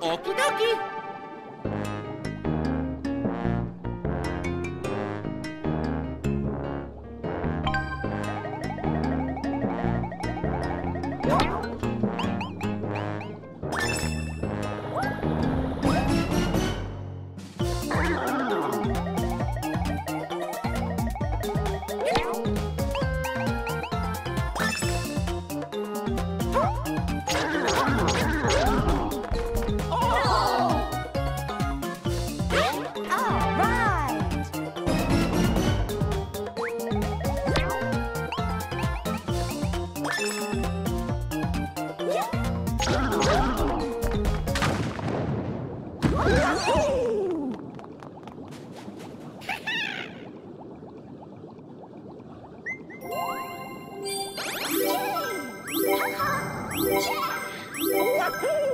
オキドキ Yahoo!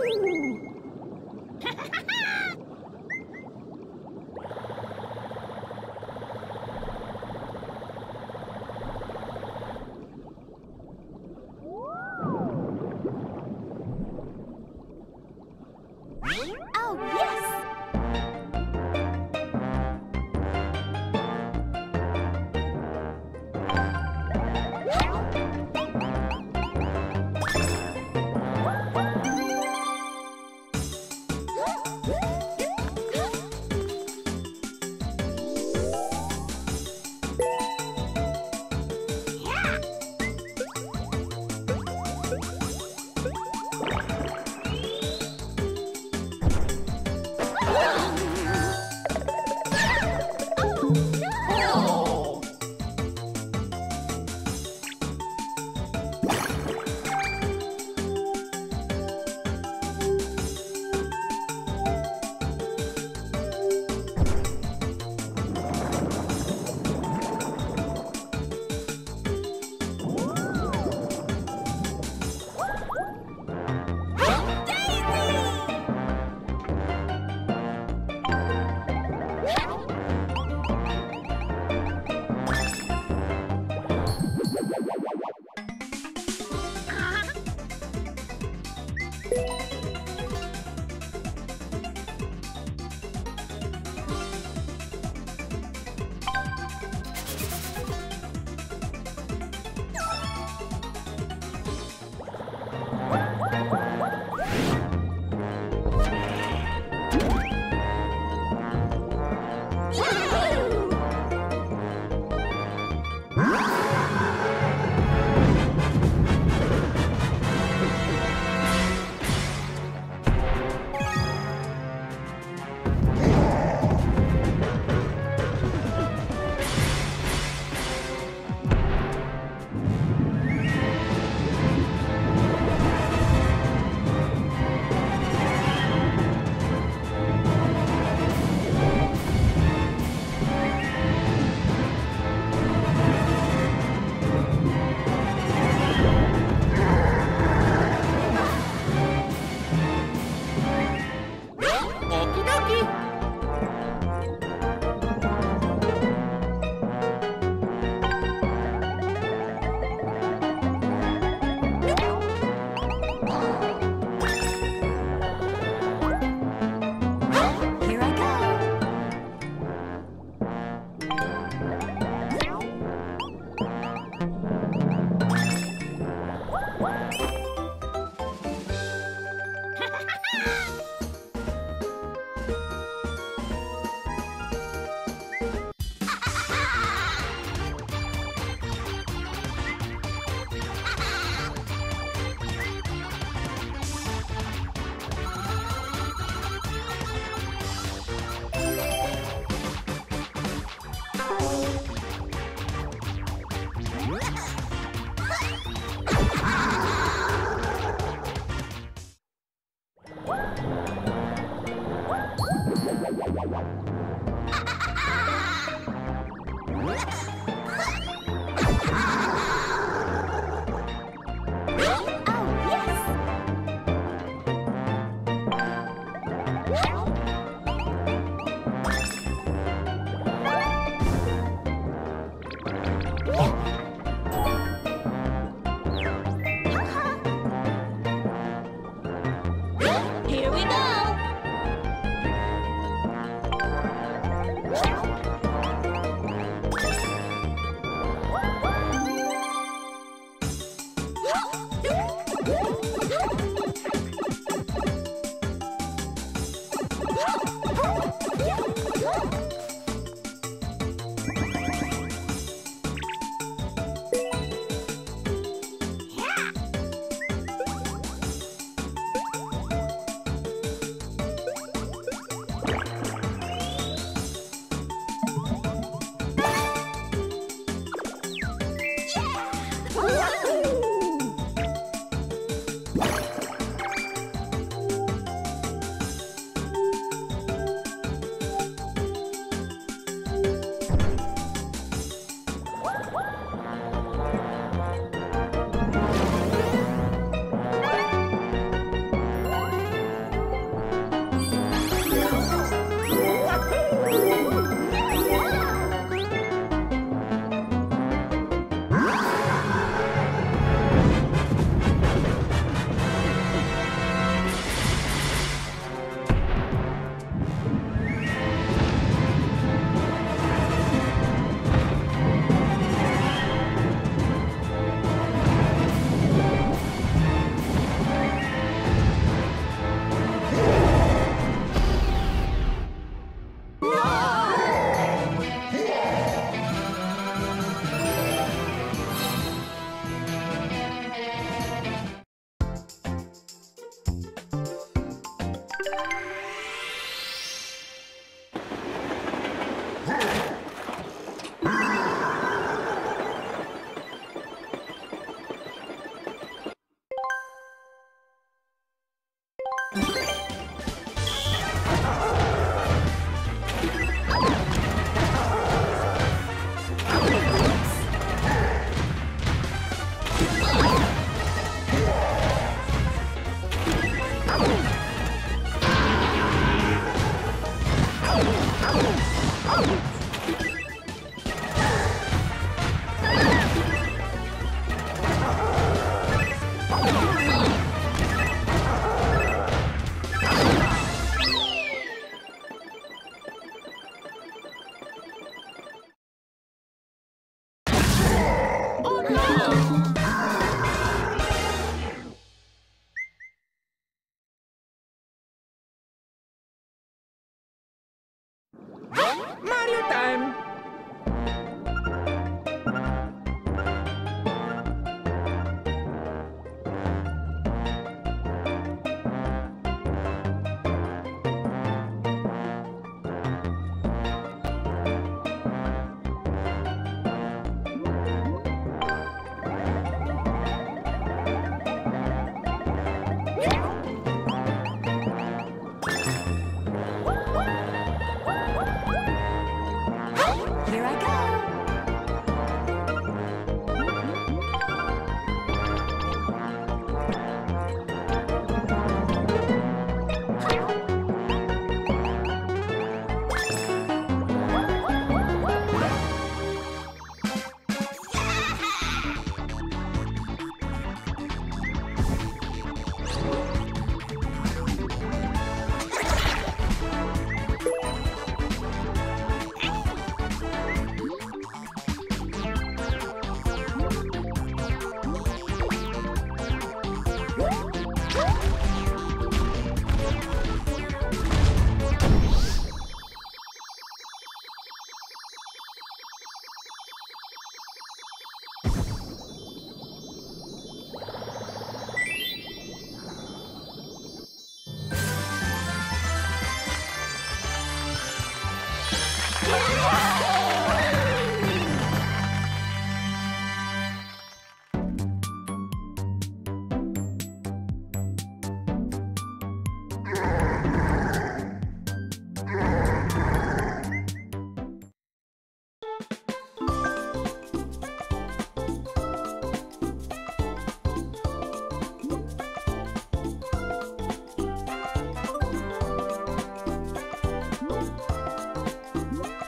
Here I go.